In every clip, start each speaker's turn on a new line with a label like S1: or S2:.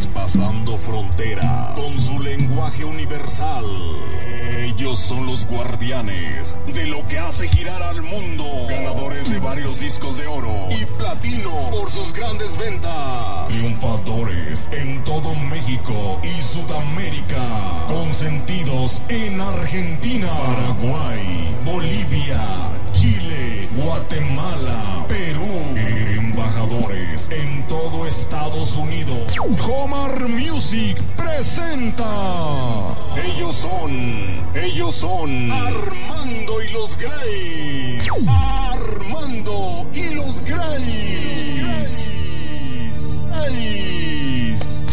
S1: traspasando fronteras con su lenguaje universal. Ellos son los guardianes de lo que hace girar al mundo. Ganadores de varios discos de oro y platino por sus grandes ventas. Triunfadores en todo México y Sudamérica. Consentidos en Argentina, Paraguay, Bolivia, Chile, Guatemala, Perú en todo Estados Unidos. Homar Music presenta. Ellos son, ellos son Armando y los Grays. Armando y los Grays. Grays.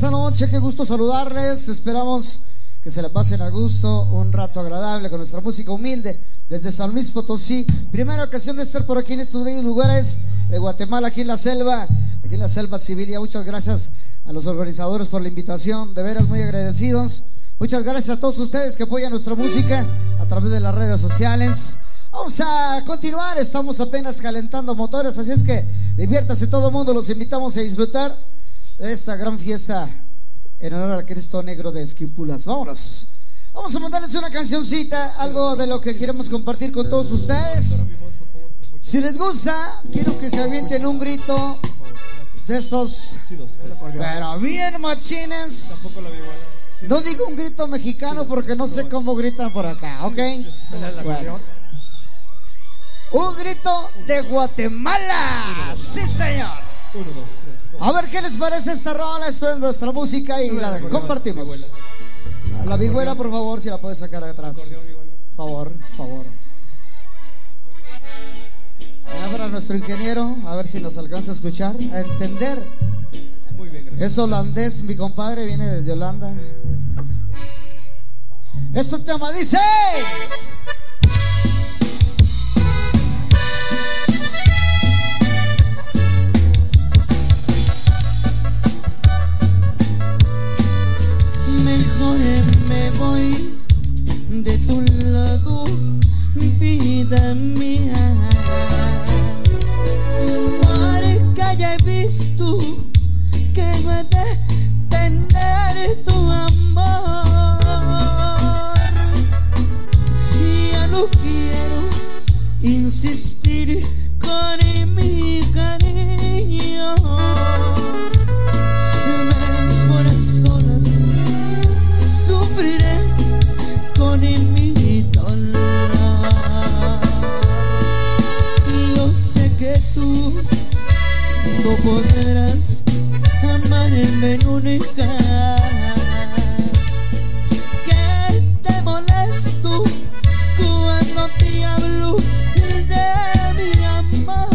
S2: Esta noche? Qué gusto saludarles. Esperamos que se la pasen a gusto, un rato agradable con nuestra música humilde desde San Luis Potosí. Primera ocasión de estar por aquí en estos bellos lugares de Guatemala, aquí en la selva, aquí en la selva civil. muchas gracias a los organizadores por la invitación, de veras muy agradecidos. Muchas gracias a todos ustedes que apoyan nuestra música a través de las redes sociales. Vamos a continuar, estamos apenas calentando motores, así es que diviértase todo el mundo, los invitamos a disfrutar esta gran fiesta en honor al Cristo Negro de Esquipulas. Vámonos. Vamos a mandarles una cancioncita, algo de lo que queremos compartir con todos ustedes. Si les gusta, quiero que se avienten un grito de esos, pero bien machines. No digo un grito mexicano porque no sé cómo gritan por acá, ¿ok? Un grito de Guatemala. Sí, señor. A ver qué les parece esta rola. Esto es nuestra música y la compartimos. La vihuela, por favor, si la puedes sacar atrás. Favor, favor. Ahora nuestro ingeniero, a ver si nos alcanza a escuchar, a entender. Es holandés, mi compadre viene desde Holanda. Esto tema dice.
S1: Me voy de tu lado, vida mía. Porque ya he visto que puede tener tu amor. Ya no quiero insistir con mi cariño. Con mi dolor. Yo sé que tú no podrás amarme nunca. Que te molesto cuando te hablo de mi amor.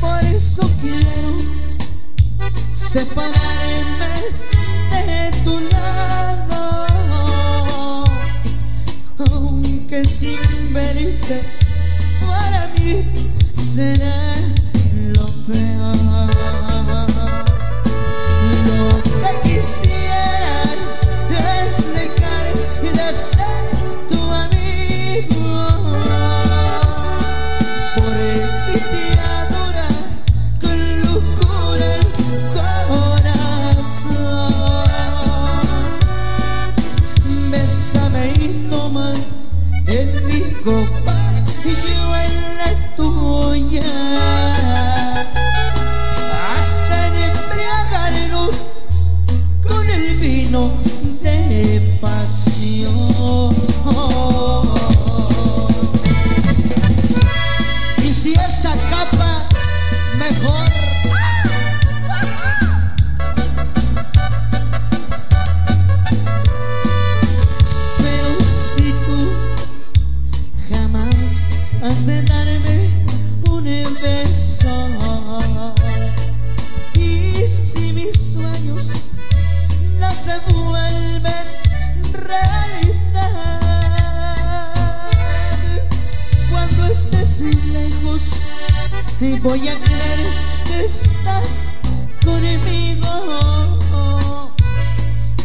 S1: Por eso quiero separarme de tu lado, aunque sin verte para mí será lo peor. Lo que quisiera es en estés lejos y voy a creer que estás conmigo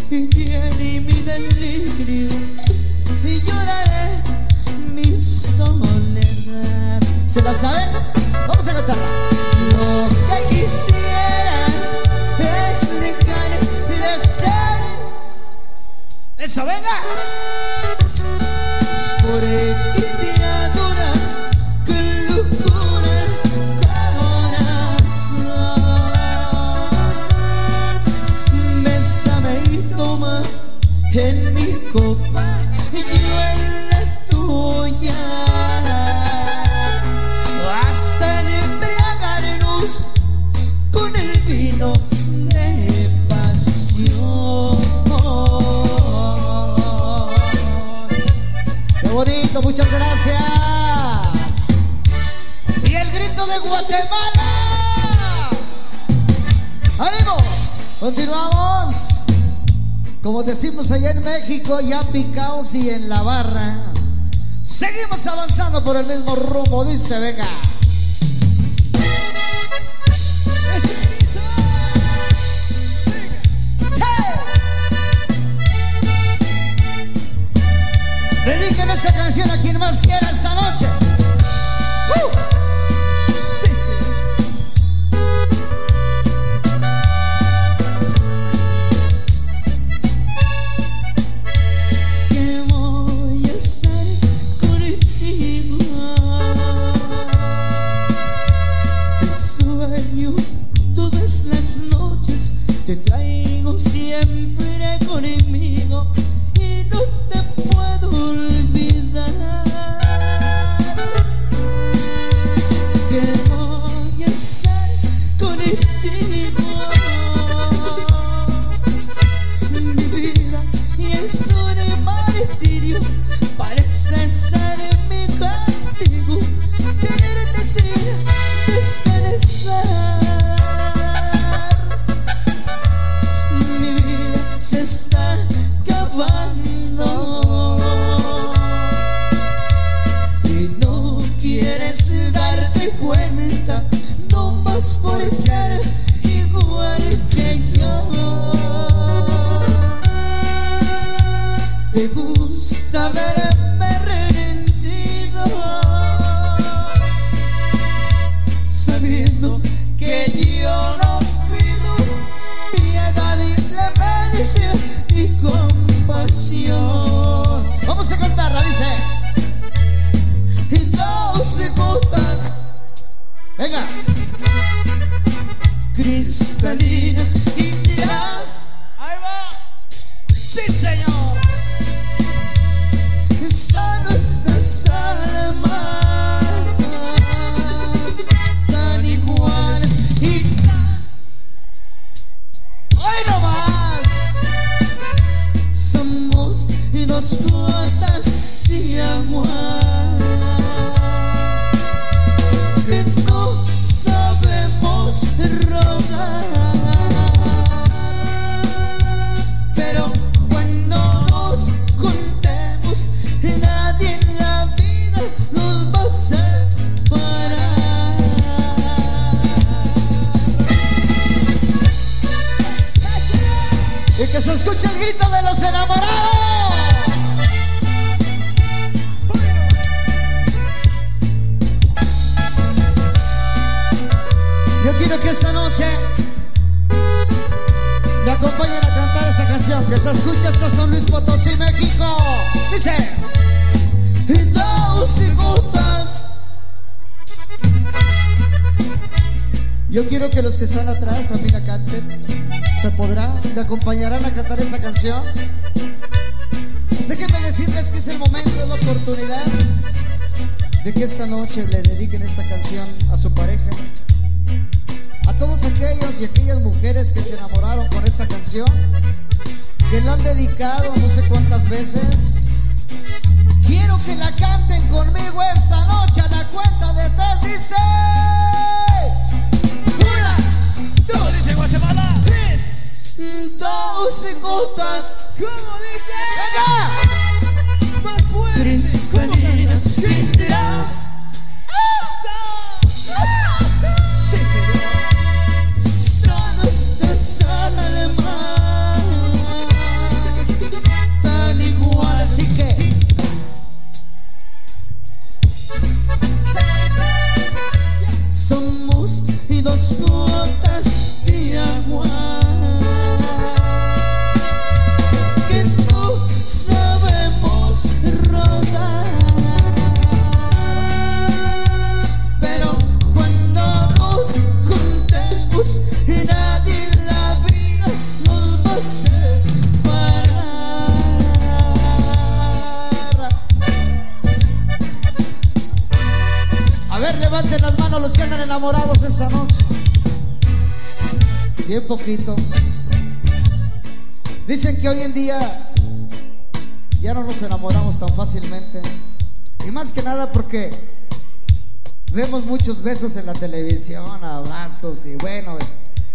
S1: y en mi delirio y lloraré mi soledad.
S2: ¿Se la saben? Vamos a cantarla.
S1: Lo que quisiera es dejar de ser
S2: ¡Eso, venga!
S1: porque te México ya picados y en la barra. Seguimos avanzando por el mismo rumbo, dice, venga. besos en la televisión, abrazos y bueno, eh,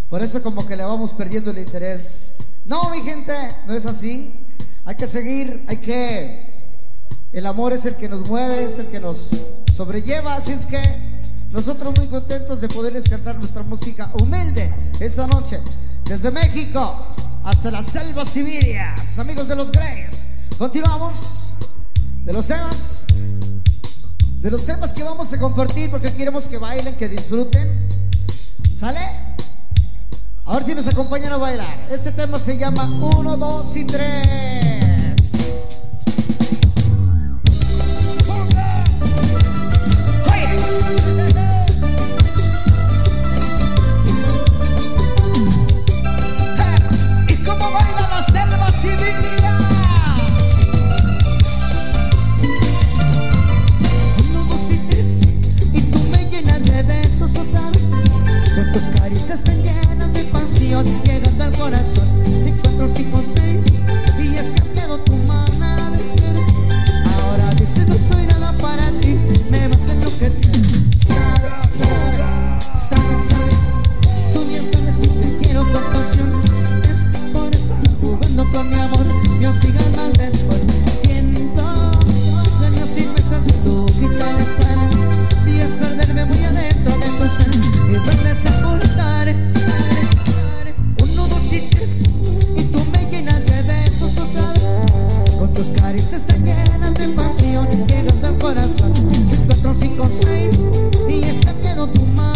S2: por eso como que le vamos perdiendo el interés. No, mi gente, no es así. Hay que seguir, hay que... El amor es el que nos mueve, es el que nos sobrelleva, así es que nosotros muy contentos de poderles cantar nuestra música humilde esta noche. Desde México hasta la selva siberia, amigos de los Greys. Continuamos de los temas de los temas que vamos a compartir porque queremos que bailen, que disfruten. ¿Sale? A ver si nos acompañan a bailar. Este tema se llama 1, 2 y 3.
S1: Caricias te llenas de pasión, llegando al corazón. Y cuatro, cinco, seis, y has cambiado tu manera de ser. Ahora dices no soy nada para ti, me vas a enloquecer. Sabes, sabes, sabes, sabes. Tú bien sabes que te quiero con pasión. Es por eso jugando con mi amor, me sigan más después. Siento ganas sin besar tu quita de sal. Días perderme muy adentro ser y verles a cortar. Uno, dos y tres, y tú me llenas de besos otra vez. Con tus caricias te llenas de pasión, llegando al corazón. Cuatro, cinco, seis, y está miedo tu manera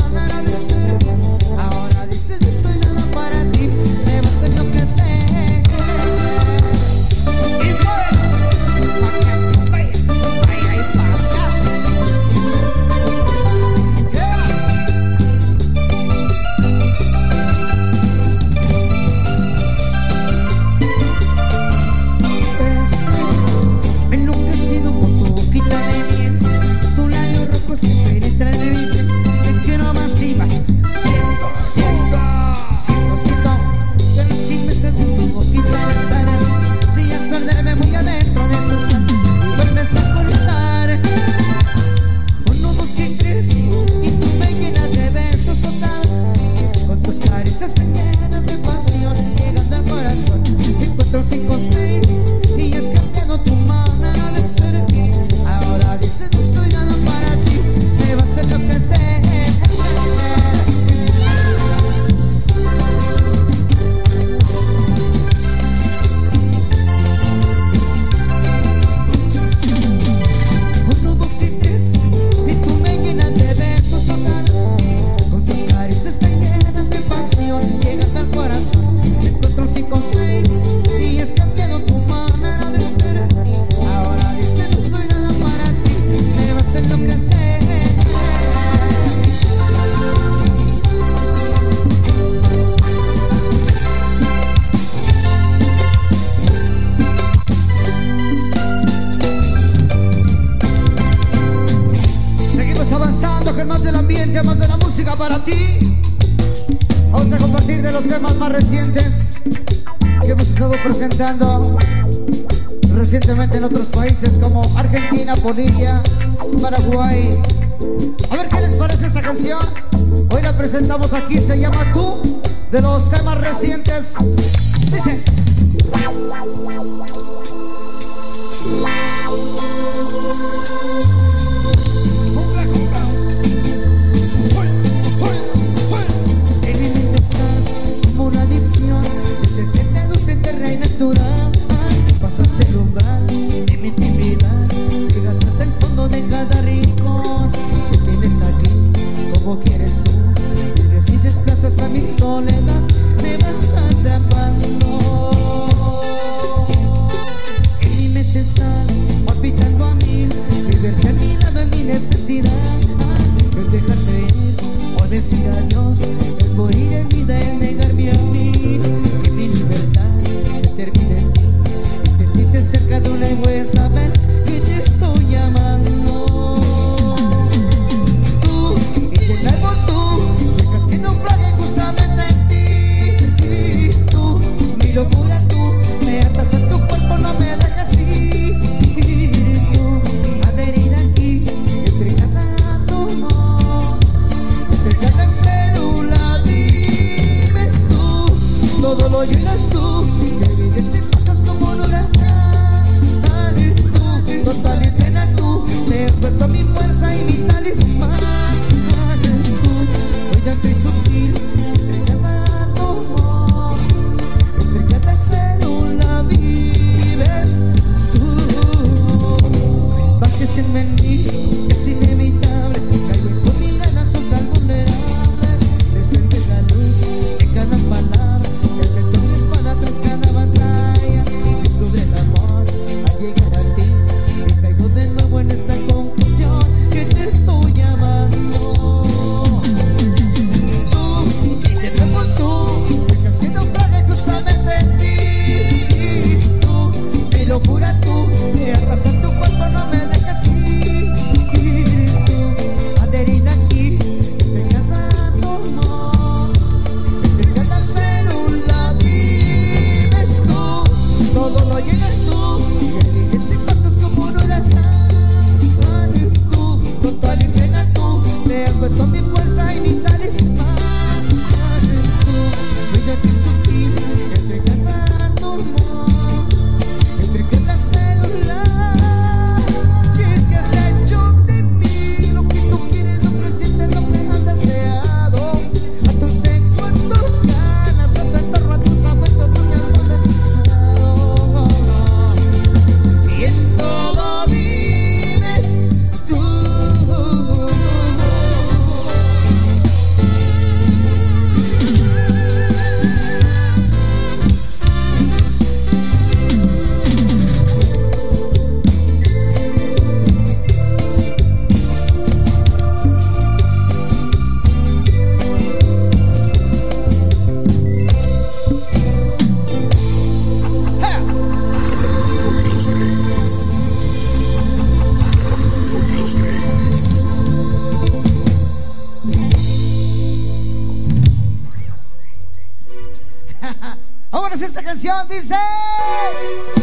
S1: dizer.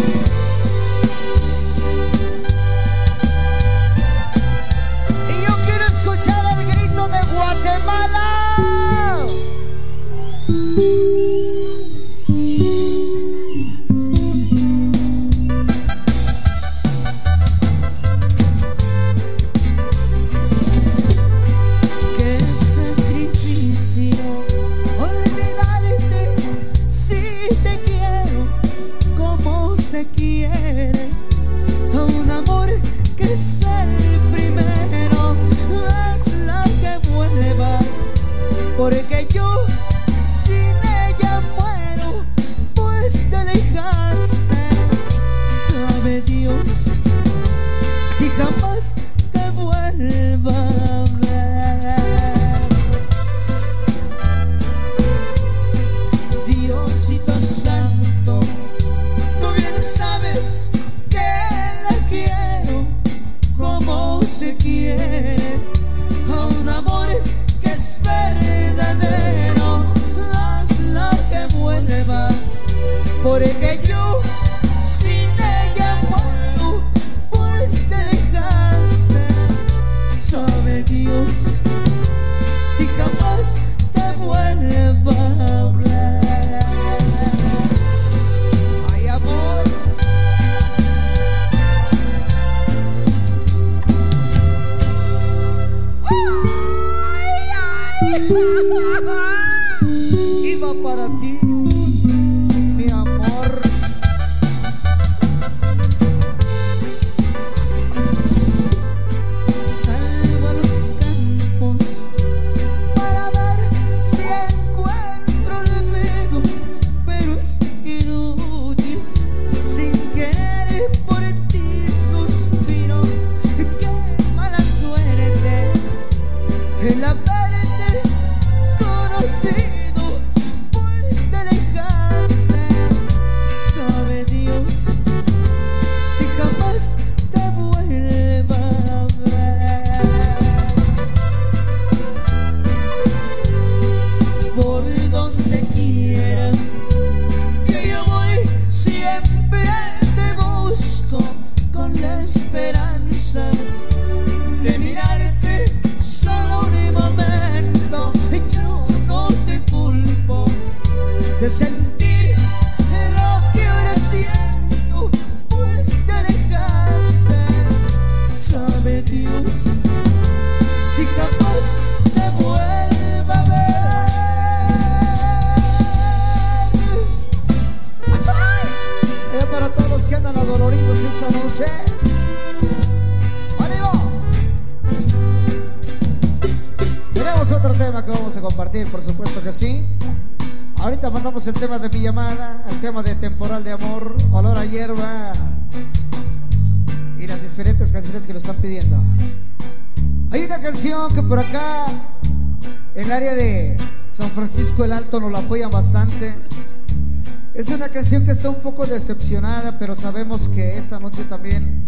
S1: Jalisco el
S2: Alto nos la apoyan bastante. Es una canción que está un poco decepcionada, pero sabemos que esta noche también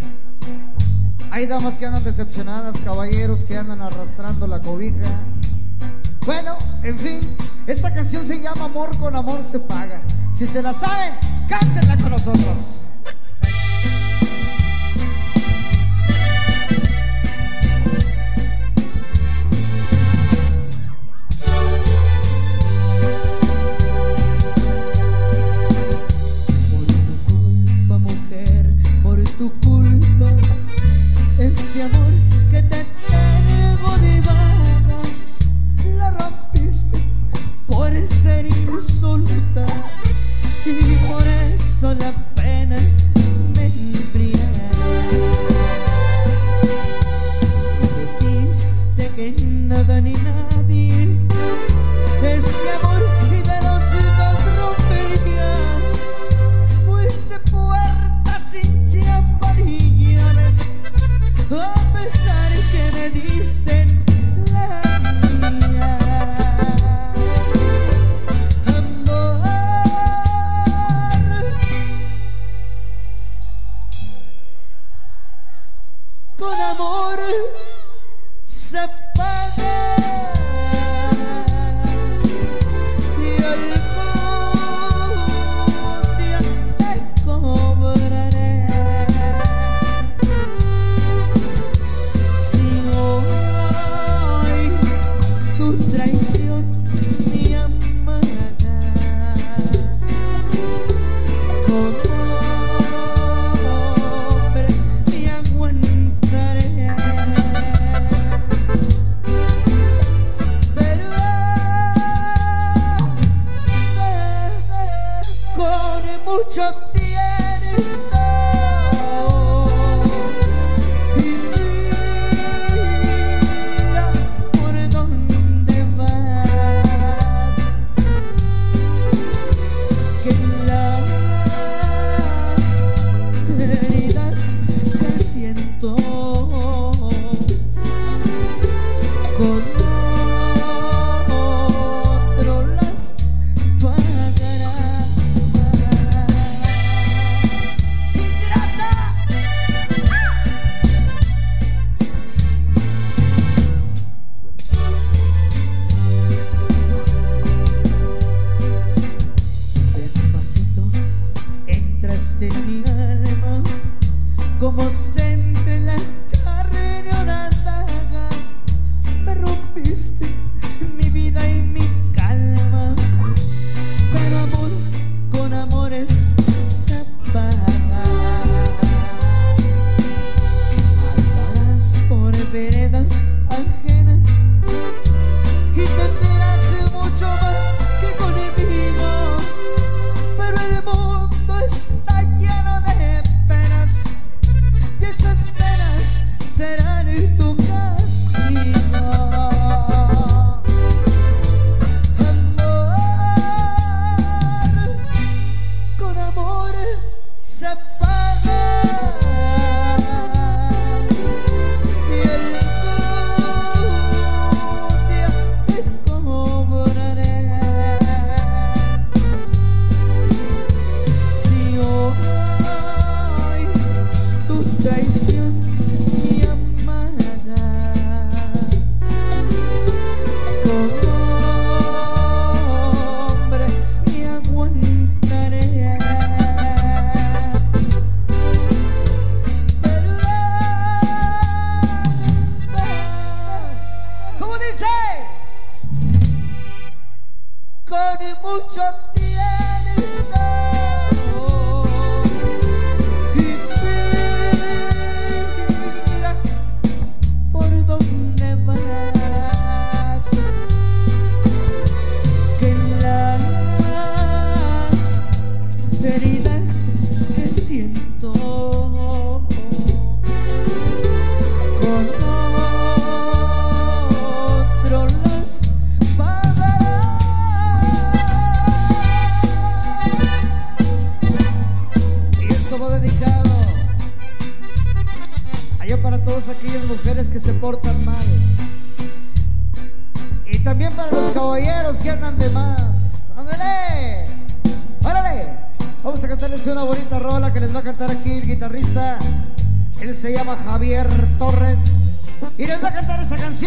S2: hay damas que andan decepcionadas, caballeros que andan arrastrando la cobija. Bueno, en fin, esta canción se llama Amor con Amor se paga.
S1: Si se la saben, cántenla con nosotros.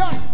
S1: Canción.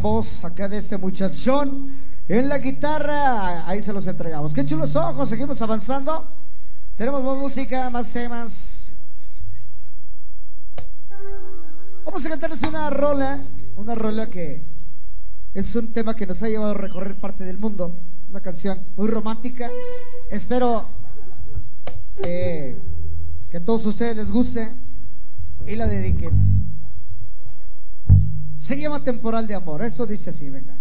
S1: Voz acá de este muchachón. En la guitarra, ahí se los entregamos. Qué chulos ojos, seguimos avanzando. Tenemos más música, más temas. Vamos a cantarles una rola, una rola que es un tema que nos ha llevado a recorrer parte del mundo. Una canción muy romántica. Espero eh, que a todos ustedes les guste y la dediquen. Se llama temporal de amor. Esto dice así, venga.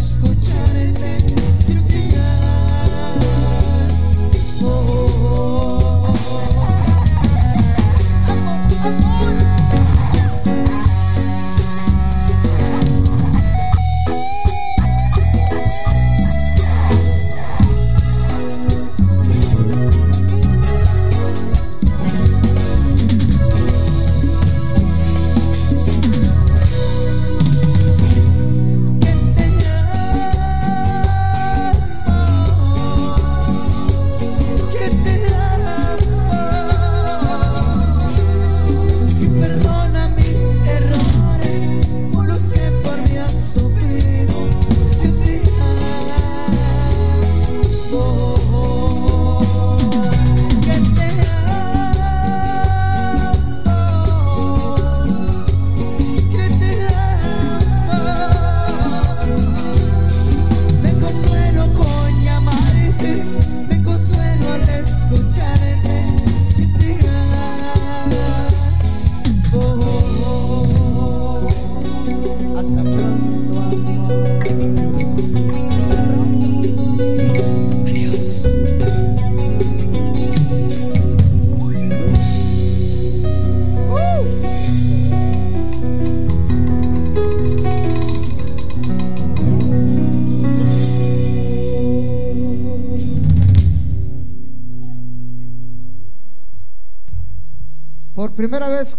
S2: escuro.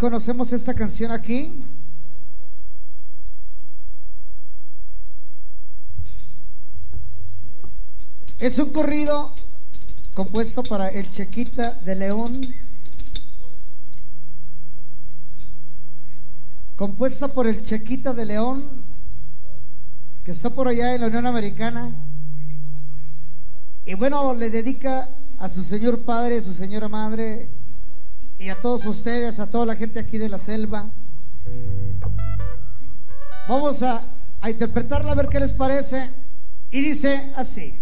S2: Conocemos esta canción aquí. Es un corrido compuesto para el Chequita de León, compuesta por el Chequita de León, que está por allá en la Unión Americana. Y bueno, le dedica a su señor padre, a su señora madre y a todos ustedes, a toda la gente aquí de la selva. Vamos a, interpretarla a ver qué les parece. Y dice así.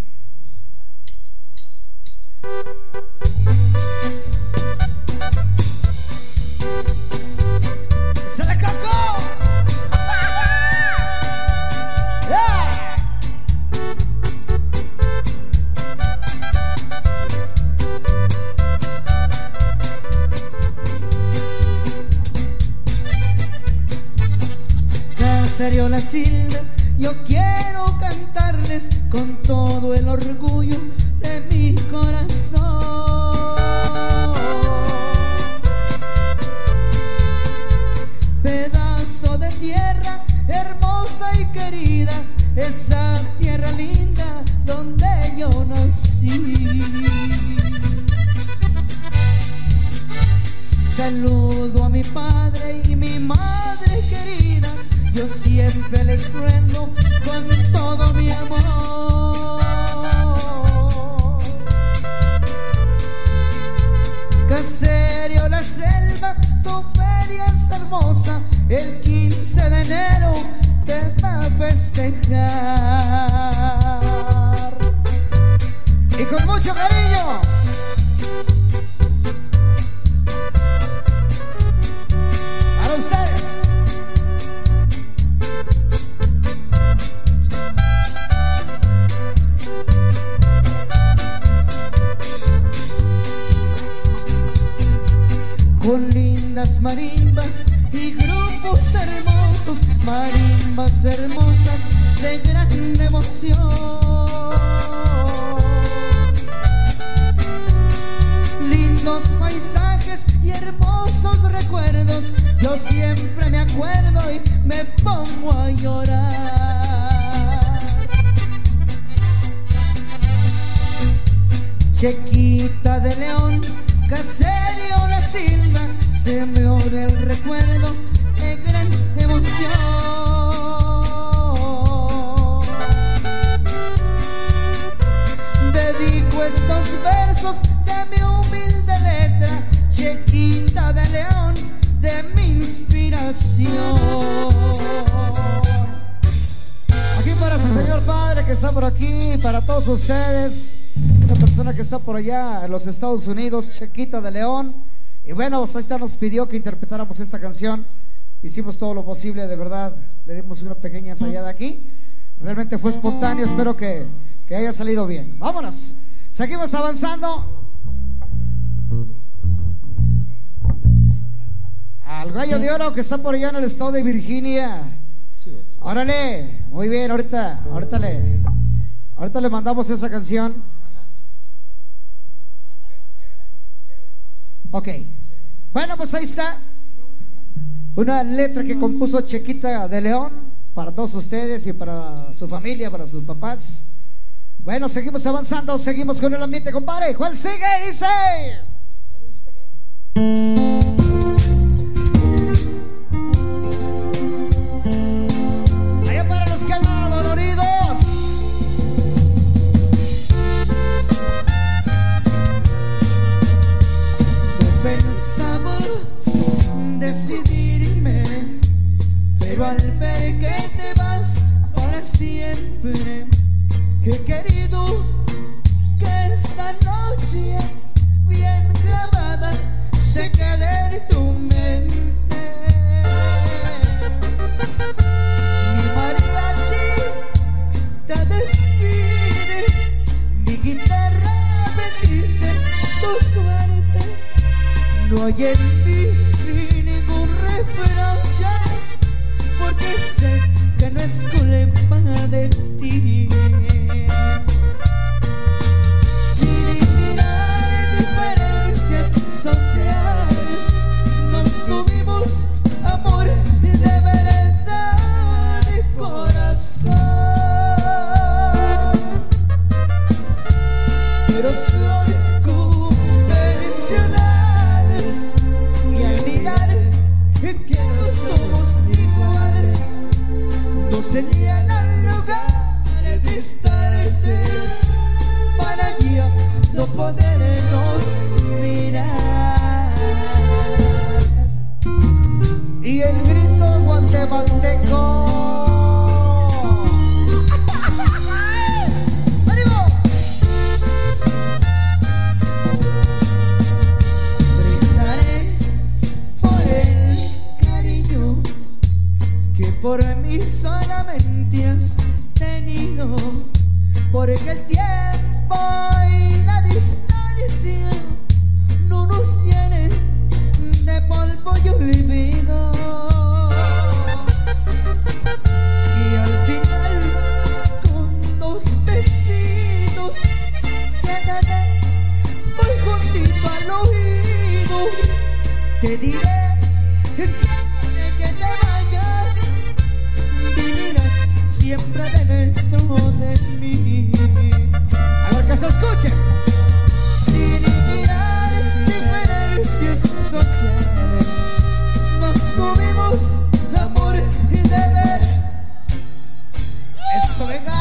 S1: Yo siempre me acuerdo y me pongo a llorar. Chequita de León, Caserio la Silva, se me oye el recuerdo de gran emoción. Dedico estos versos de mi humilde letra, Chequita de León, de mi inspiración.
S2: Aquí para su señor padre que está por aquí, para todos ustedes, una persona que está por allá en los Estados Unidos, Chequita de León. Y bueno, pues ahí está, nos pidió que interpretáramos esta canción. Hicimos todo lo posible, de verdad. Le dimos una pequeña ensayada aquí. Realmente fue espontáneo, espero que, que haya salido bien. Vámonos. Seguimos avanzando. Al gallo de oro que está por allá en el estado de Virginia. Órale, muy bien, ahorita, ahorita le, ahorita le mandamos esa canción. Ok, bueno, pues ahí está una letra que compuso Chequita de León para todos ustedes y para su familia, para sus papás. Bueno, seguimos avanzando, seguimos con el ambiente, compadre. ¿Cuál sigue? Dice.
S1: Que te vas para siempre, he querido que esta noche bien grabada se quede en tu mente. Mi mariachi te despide, mi guitarra bendice tu suerte. No hay en mí ni ningún reproche, porque sé que no es culpa de ti. se lugares distantes para ya no podernos mirar.
S2: Y el grito guatemalteco. Y solamente has tenido porque el tiempo y la distancia no nos tienen de polvo y olvido. Y al final con dos besitos te daré muy juntito al oído. Te diré que siempre dentro de mí. A ver que se escuche. Sin mirar diferencias sociales nos tuvimos amor y deber. Eso venga.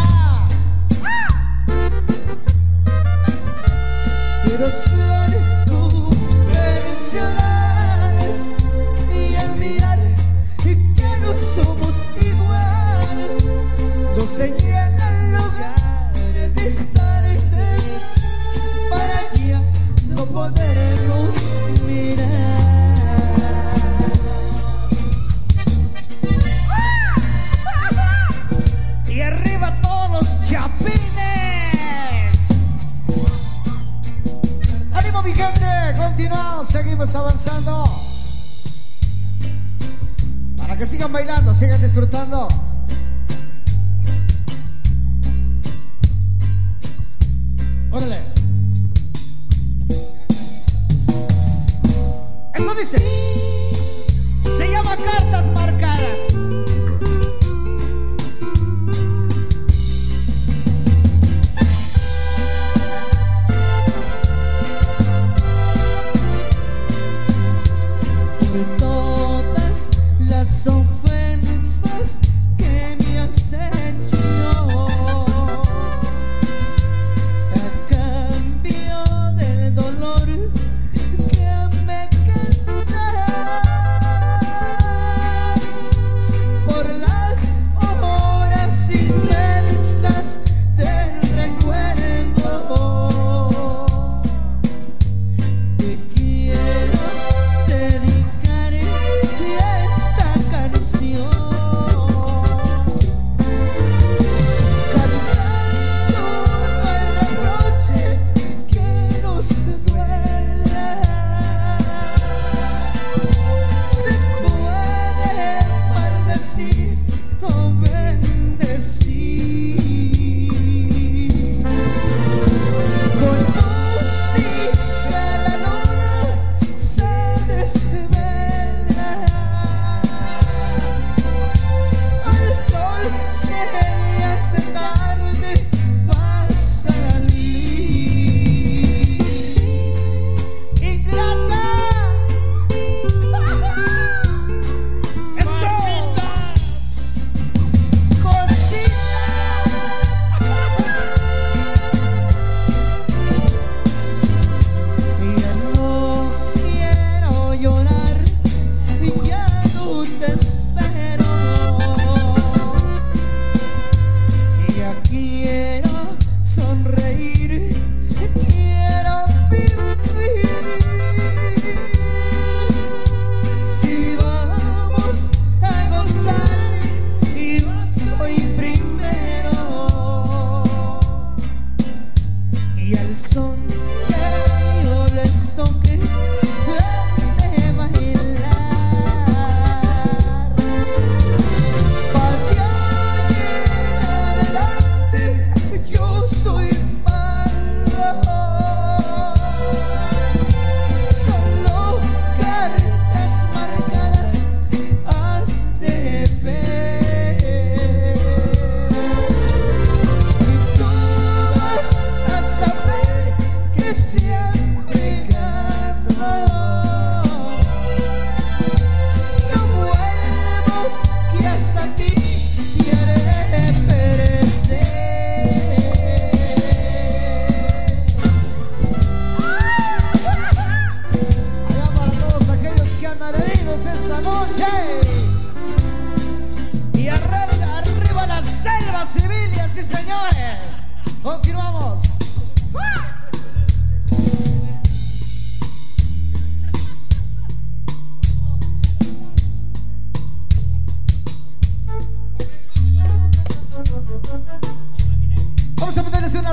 S2: Pero son convencionales nos señalan lugares distantes para ya no podernos mirar y arriba todos los chapines
S1: ¡Ánimo, mi gente! Continuamos, seguimos avanzando. Para que sigan bailando, sigan disfrutando.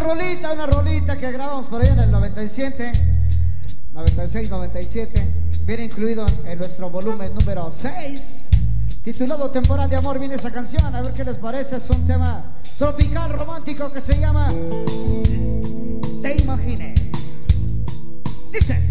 S1: rolita, una rolita que grabamos por ahí en el 97, 96, 97. Viene incluido en nuestro volumen número 6, titulado Temporal de Amor. Viene esa canción, a ver qué les parece. Es un tema tropical romántico que se llama Te Imaginé. Dice.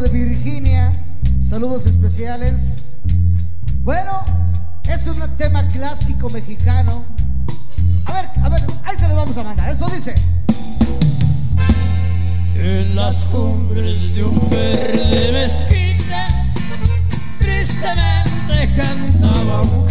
S2: de Virginia, saludos especiales. Bueno, es un tema clásico mexicano. A ver, a ver, ahí se lo vamos a mandar, eso dice.
S3: En las cumbres de un verde mezquite, tristemente cantaba un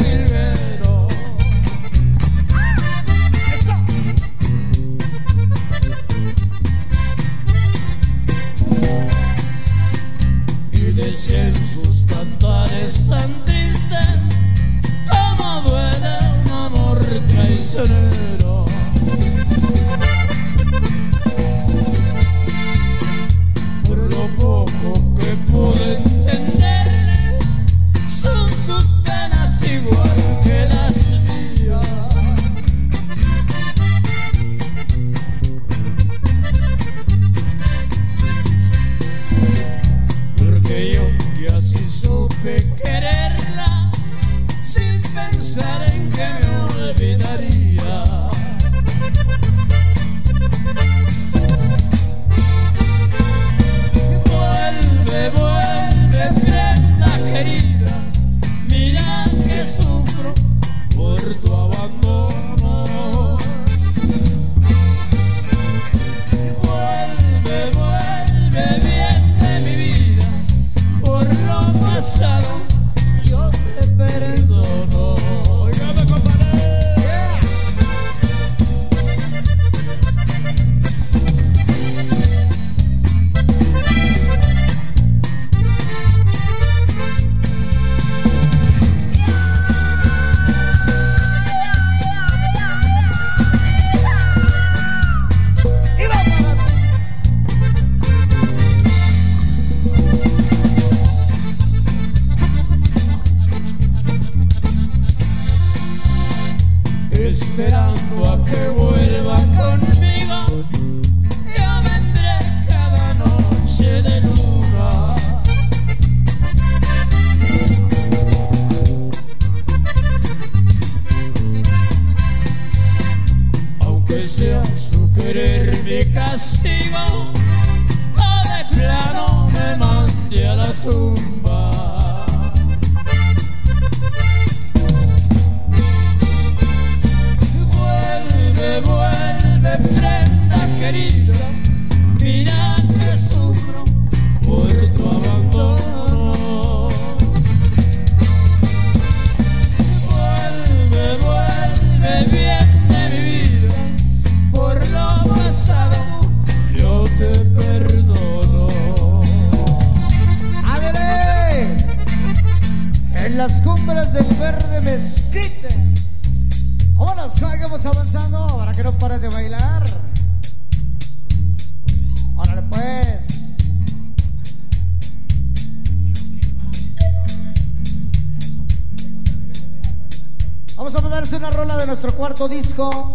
S1: disco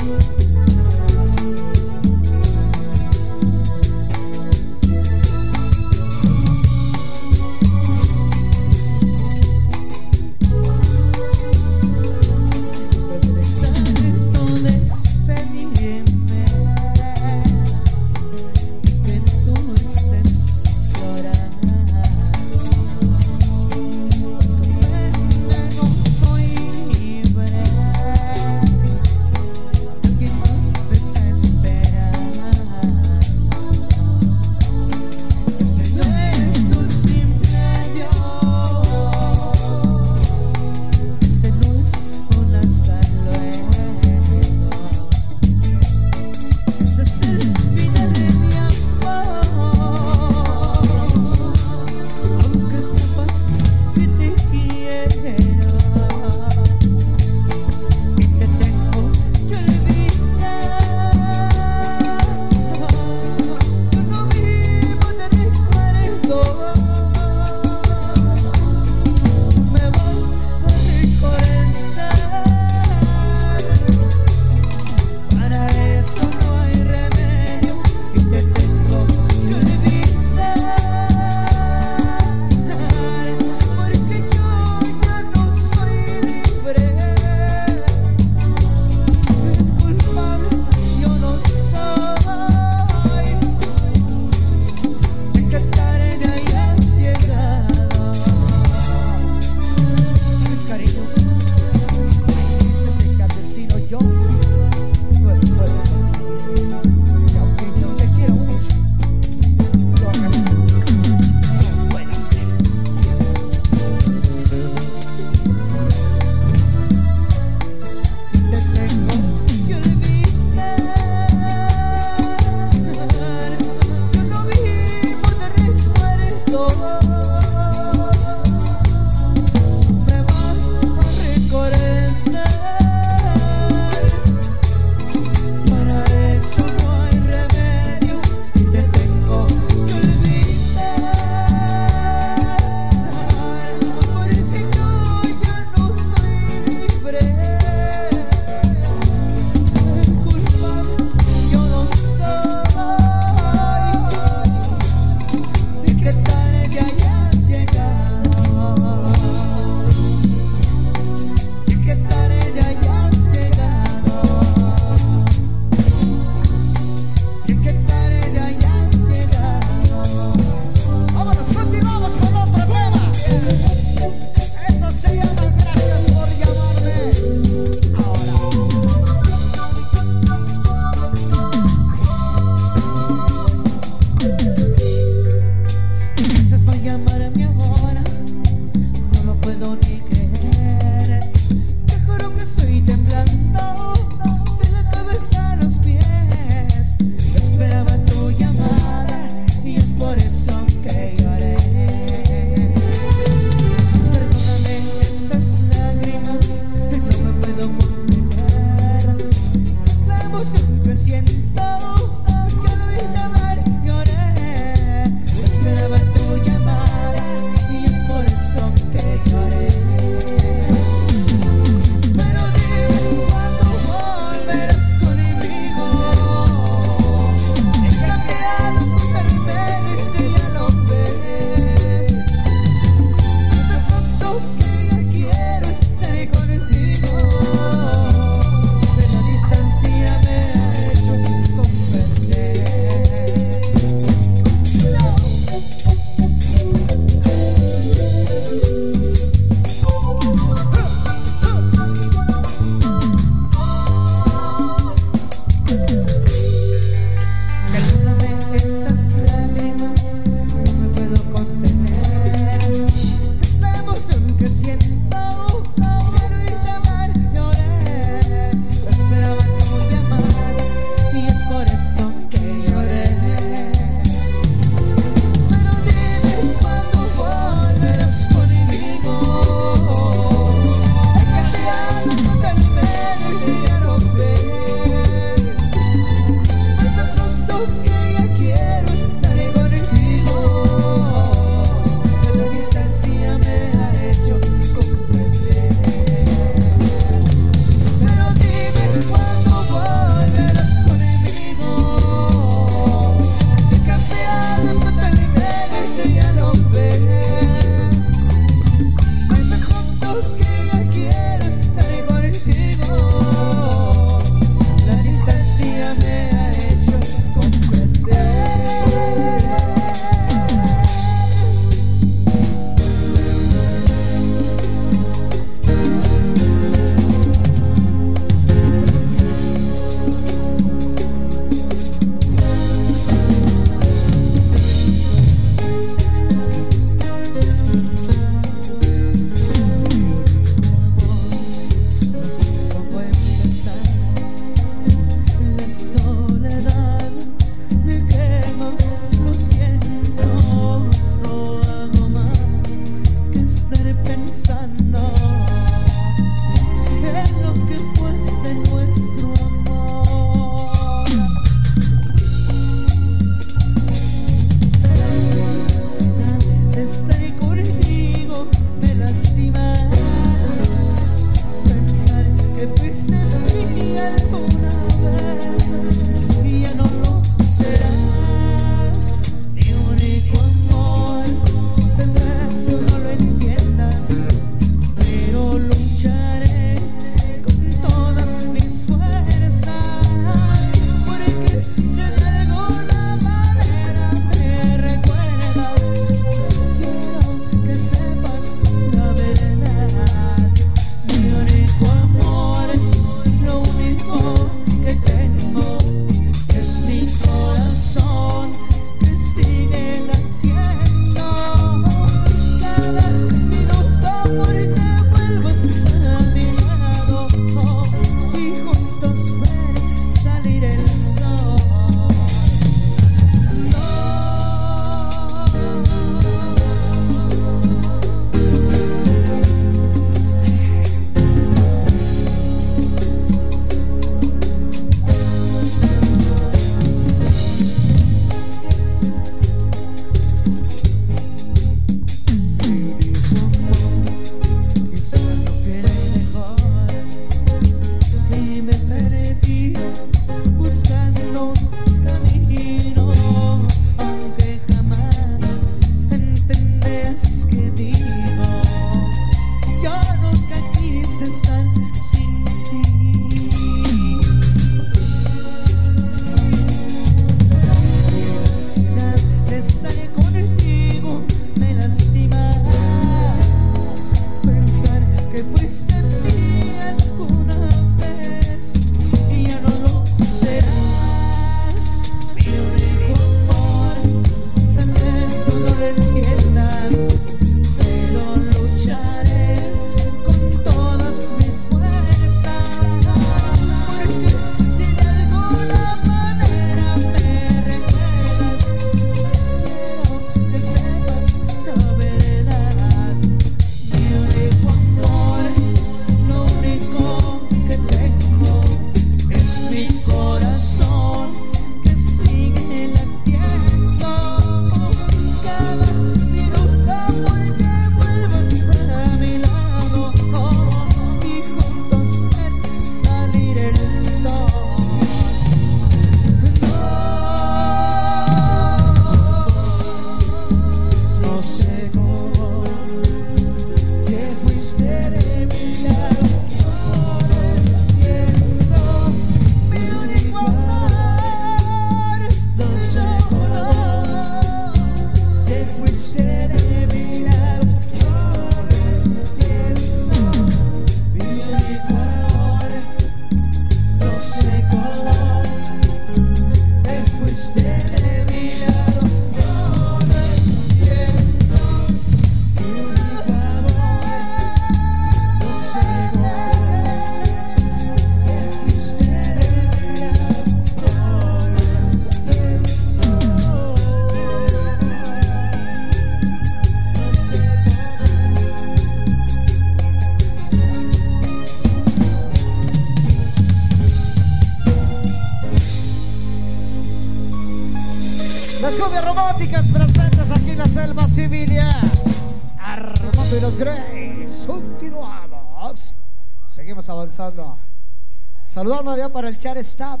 S1: Stop.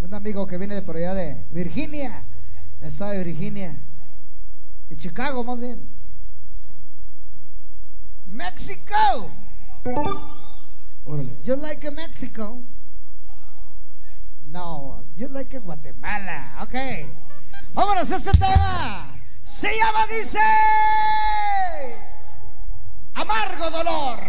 S1: Un amigo que viene de por allá de Virginia, del estado de Virginia, de Chicago más bien. México.
S4: Órale.
S1: You like Mexico? No, you like Guatemala. Ok. Vámonos a este tema. Se llama, dice. Amargo dolor.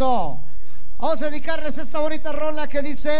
S1: Vamos a dedicarles esta bonita rola que dice.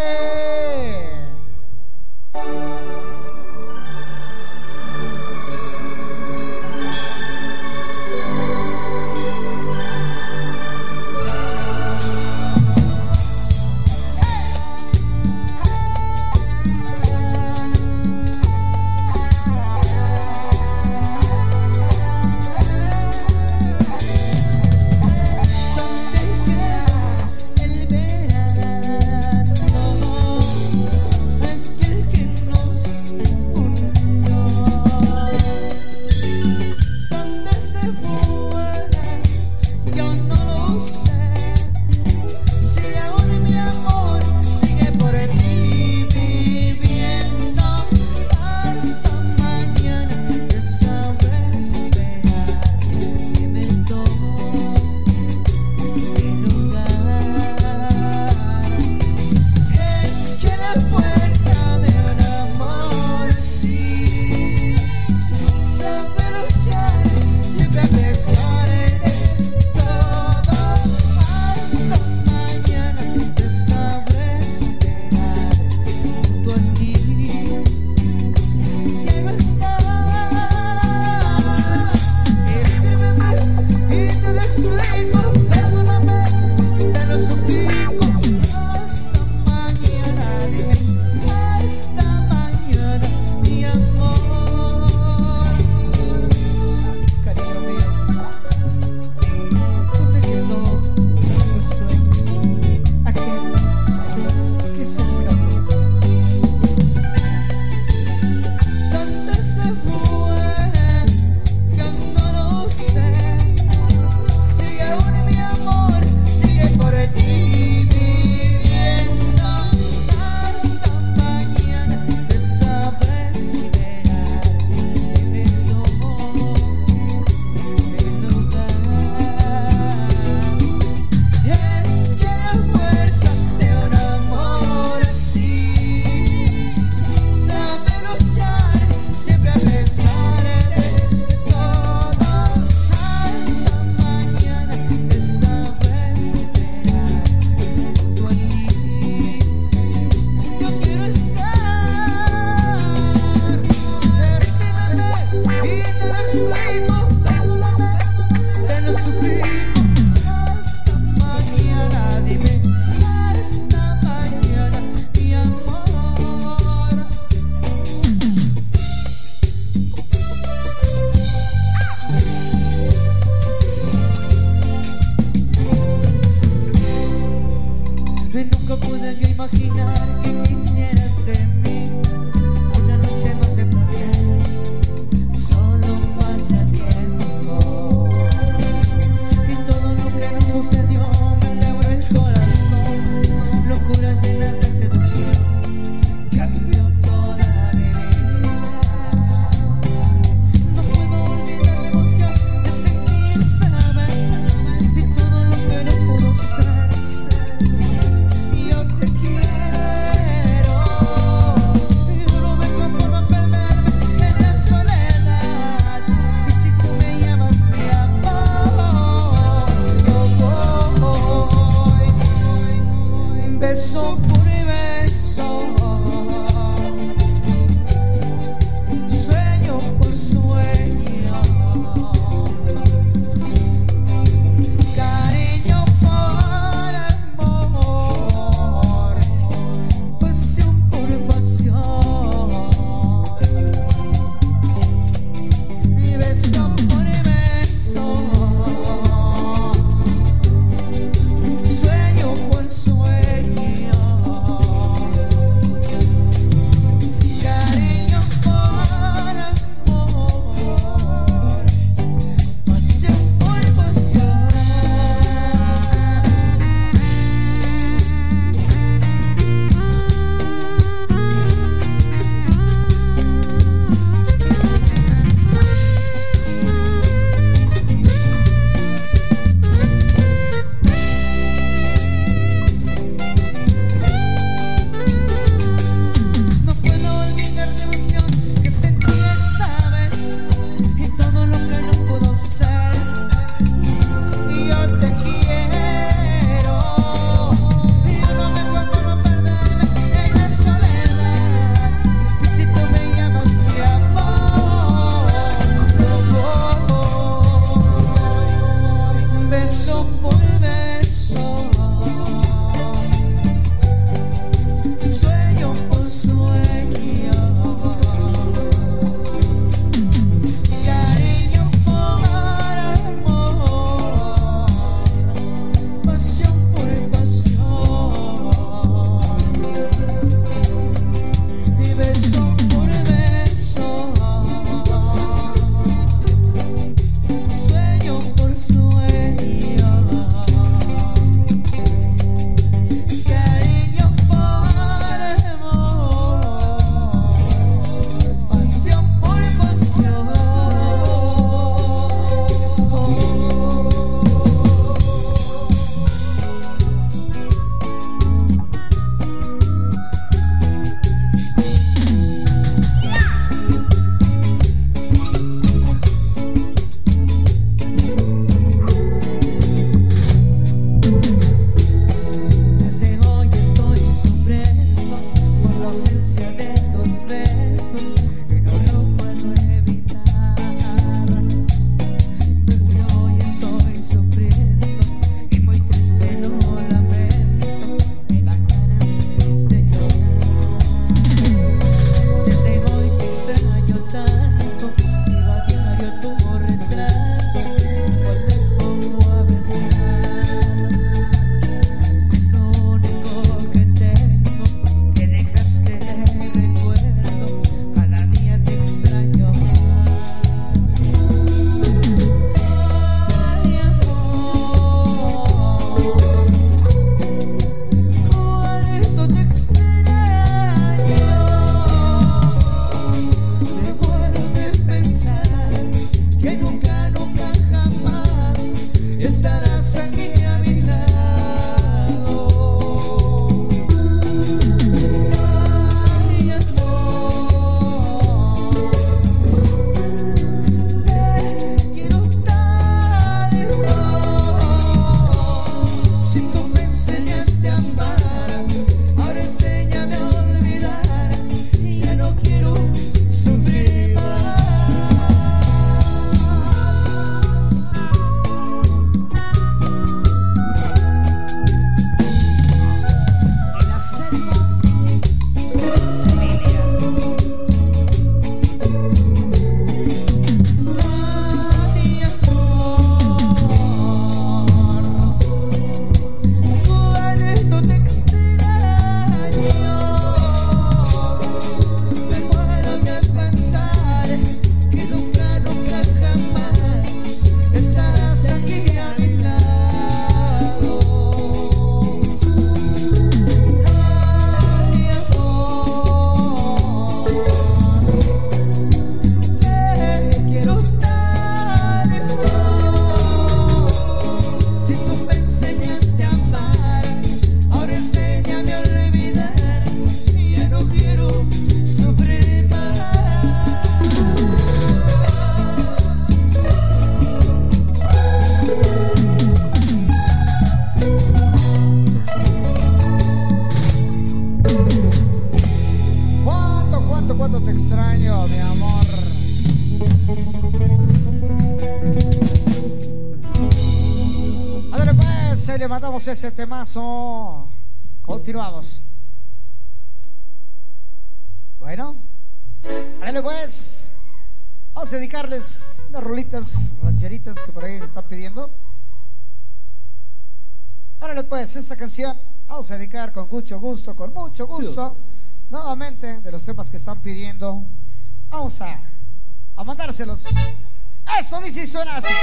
S1: ese temazo. Continuamos. Bueno, dale pues. Vamos a dedicarles unas rolitas rancheritas que por ahí nos están pidiendo. Órale pues, esta canción vamos a dedicar con mucho gusto, con mucho gusto, nuevamente de los temas que están pidiendo. Vamos a, a mandárselos. Eso dice y suena así.